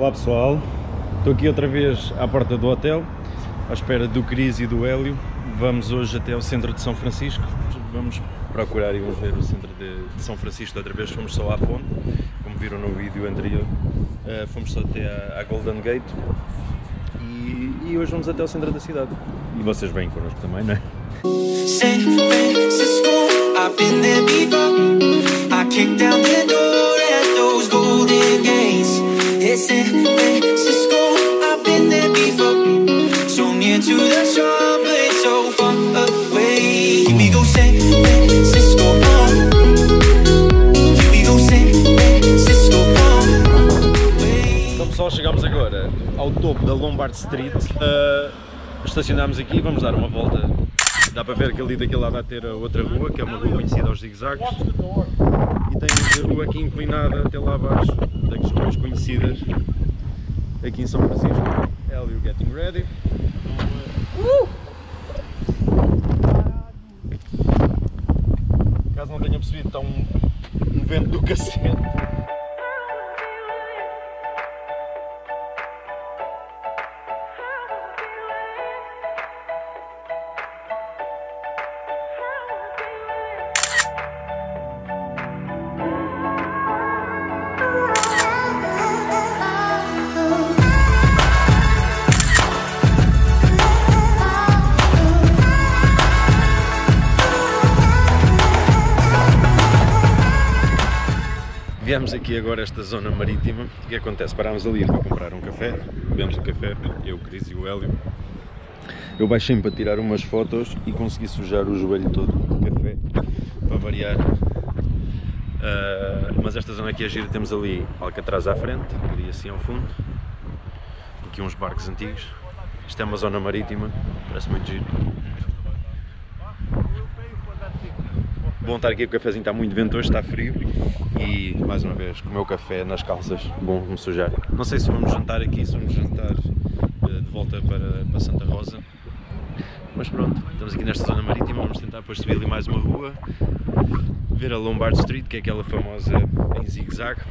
Olá pessoal, estou aqui outra vez à porta do hotel, à espera do Cris e do Hélio. Vamos hoje até ao centro de São Francisco. Vamos procurar e vamos ver o centro de, São Francisco. outra vez fomos só à fonte, como viram no vídeo anterior. Uh, fomos só até à, à Golden Gate e, e, hoje vamos até ao centro da cidade. E vocês vêm connosco também, não é? I kicked down the door at those golden gates. It's San Francisco, I've been there before. So near to the shore, but so far away. Here we go, San Francisco. Here we go, San Francisco. Então pessoal, chegamos agora ao topo da Lombard Street. Uh, estacionámos aqui, vamos dar uma volta. Dá para ver que ali daquele lado vai ter a outra rua, que é uma rua conhecida aos zigzags. Tem a rua aqui inclinada até lá abaixo das ruas conhecidas aqui em São Francisco. Hélio getting ready. Uh! Caso não tenha percebido, está um, um vento do cacete. Viemos aqui agora esta zona marítima. O que acontece? Parámos ali para comprar um café. Bebemos o café, eu, o Cris e o Hélio. Eu baixei-me para tirar umas fotos e consegui sujar o joelho todo de café, para variar. Uh, mas esta zona aqui é gira, temos ali Alcatraz à frente, ali assim ao fundo. Aqui uns barcos antigos. Isto é uma zona marítima, parece muito giro. Bom estar aqui, o cafezinho está muito vento hoje, está frio e mais uma vez comer o café nas calças, bom me sujar. Não sei se vamos jantar aqui, se vamos jantar uh, de volta para, para Santa Rosa, mas pronto, estamos aqui nesta zona marítima, vamos tentar depois subir ali mais uma rua, ver a Lombard Street, que é aquela famosa em zigue-zague,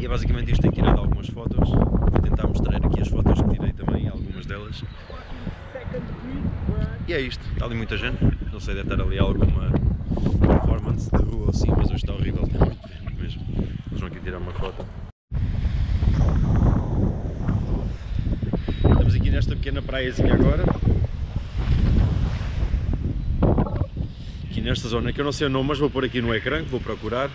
e é basicamente isto, tenho tirado algumas fotos, vou tentar mostrar aqui as fotos que tirei também, algumas delas. E é isto, está ali muita gente, não sei, deve estar ali alguma performance de rua assim, mas hoje está horrível, está muito vento mesmo. Vão aqui tirar uma foto. Estamos aqui nesta pequena praiazinha agora. Aqui nesta zona que eu não sei o nome, mas vou pôr aqui no ecrã, vou procurar.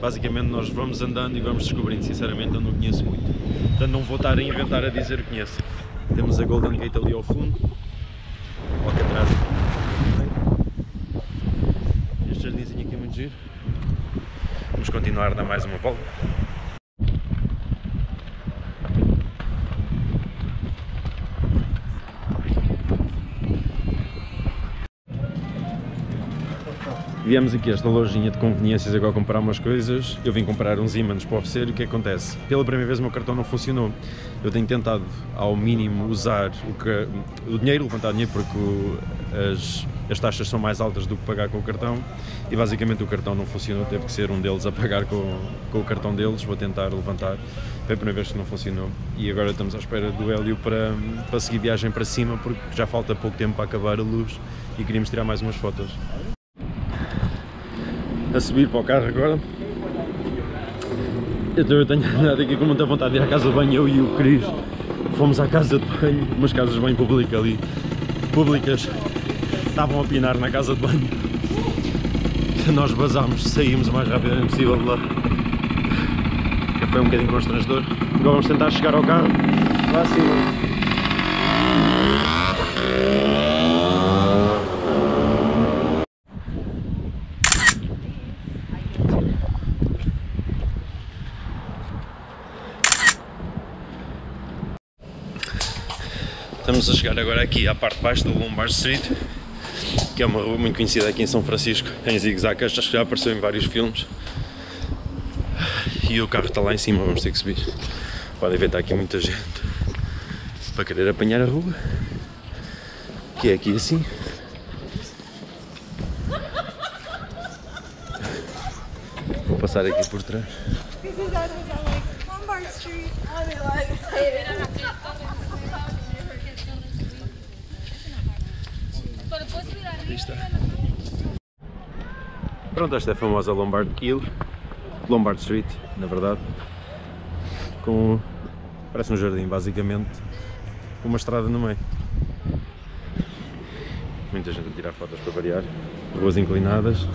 Basicamente nós vamos andando e vamos descobrindo, sinceramente eu não conheço muito. Portanto não vou estar a inventar a dizer que conheço. Temos a Golden Gate ali ao fundo, ao atrás este jardinzinho aqui é muito giro. Vamos continuar a dar mais uma volta. Viemos aqui a esta lojinha de conveniências agora comprar umas coisas. Eu vim comprar uns ímãs para oferecer e o que acontece? Pela primeira vez o meu cartão não funcionou. Eu tenho tentado ao mínimo usar o, que, o dinheiro, levantar dinheiro porque as, as taxas são mais altas do que pagar com o cartão e basicamente o cartão não funcionou, teve que ser um deles a pagar com, com o cartão deles. Vou tentar levantar. Foi a primeira vez que não funcionou e agora estamos à espera do Hélio para, para seguir viagem para cima porque já falta pouco tempo para acabar a luz e queríamos tirar mais umas fotos a subir para o carro agora. Eu tenho andado aqui com muita vontade de ir à casa de banho, eu e o Cris. Fomos à casa de banho, umas casas de banho ali, públicas, estavam a pinar na casa de banho. Nós basámos, saímos o mais rapidamente possível de lá. Foi um bocadinho constrangedor. Agora vamos tentar chegar ao carro, lá acima. Estamos a chegar agora aqui à parte de baixo do Lombard Street, que é uma rua muito conhecida aqui em São Francisco, em zigue-zague, acho que já apareceu em vários filmes. E o carro está lá em cima, vamos ter que subir. Podem ver, está aqui muita gente para querer apanhar a rua, que é aqui assim. Vou passar aqui por trás. Pronto, esta é a famosa Lombard Hill, Lombard Street, na verdade, com, parece um jardim basicamente, com uma estrada no meio. Muita gente a tirar fotos para variar, ruas inclinadas.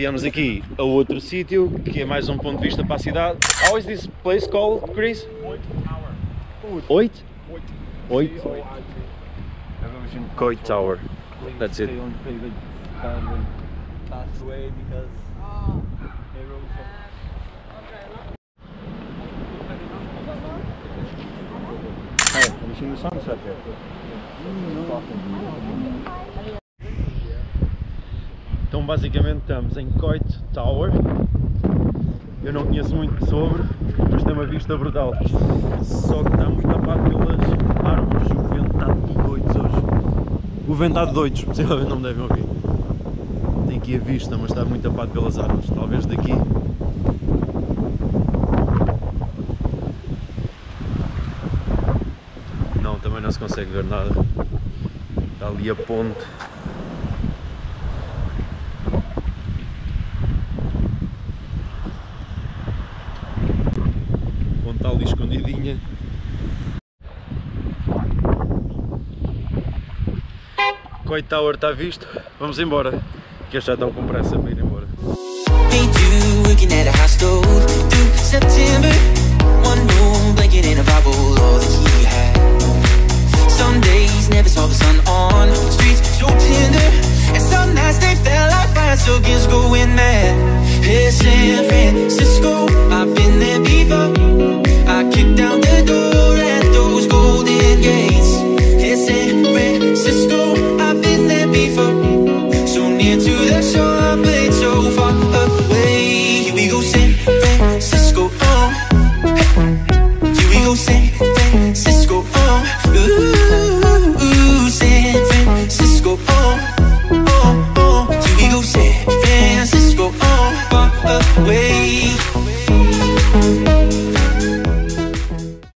Viemos aqui a outro sítio, que é mais um ponto de vista para a cidade. How is this place called, Chris? Oito? Oito? Coit Tower. That's it. Então basicamente estamos em Coit Tower. Eu não conheço muito sobre, mas tem uma vista brutal. Só que está muito tapado pelas árvores. O vento está de doidos hoje. O vento está de doidos, possivelmente não me devem ouvir. Tem aqui a vista, mas está muito tapado pelas árvores. Talvez daqui. Não, também não se consegue ver nada. Está ali a ponte. Está ali escondidinha. Coit Tower está visto. Vamos embora. Que eles já estão com pressa para ir embora.